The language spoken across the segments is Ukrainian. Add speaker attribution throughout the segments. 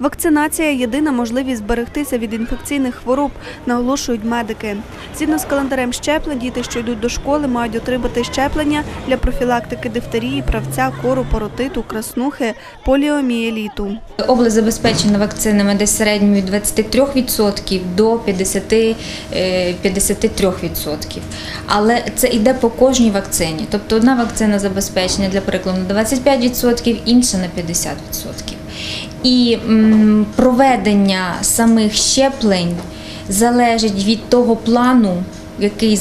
Speaker 1: Вакцинація єдина можливість зберегтися від інфекційних хвороб, наголошують медики. Згідно з календарем щеплень, діти, що йдуть до школи, мають отримати щеплення для профілактики дифтерії, правця, кору, паротиту, краснухи, поліомієліту.
Speaker 2: Область забезпечена вакцинами десь в середньому від 23% до 50, е, 53%. Але це йде по кожній вакцині. Тобто одна вакцина забезпечена, для прикладу, на 25%, інша на 50%. І проведення самих щеплень залежить від того плану, який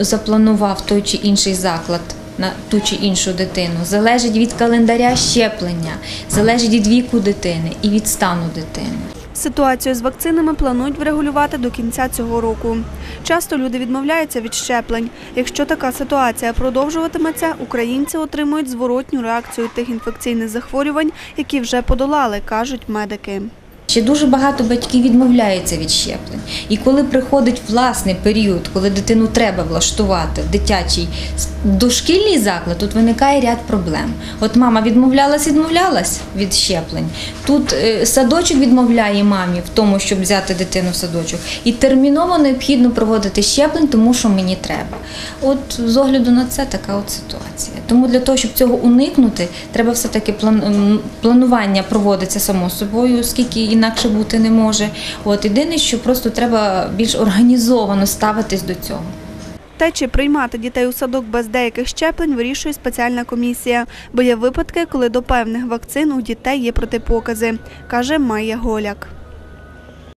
Speaker 2: запланував той чи інший заклад на ту чи іншу дитину, залежить від календаря щеплення, залежить від віку дитини і від стану дитини.
Speaker 1: Ситуацію з вакцинами планують врегулювати до кінця цього року. Часто люди відмовляються від щеплень. Якщо така ситуація продовжуватиметься, українці отримують зворотню реакцію тих інфекційних захворювань, які вже подолали, кажуть медики.
Speaker 2: Ще дуже багато батьків відмовляються від щеплень. І коли приходить власний період, коли дитину треба влаштувати в дитячий дошкільний заклад, тут виникає ряд проблем. От мама відмовлялась, відмовлялась від щеплень. Тут е, садочок відмовляє мамі в тому, щоб взяти дитину в садочок. І терміново необхідно проводити щеплень, тому що мені треба. От з огляду на це така от ситуація. Тому для того, щоб цього уникнути, треба все-таки план, планування проводиться само собою, оскільки інакше бути не може. От єдине, що просто треба більш організовано ставитись до цього.
Speaker 1: Те, чи приймати дітей у садок без деяких щеплень, вирішує спеціальна комісія, бо є випадки, коли до певних вакцин у дітей є протипокази, каже Майя Голяк.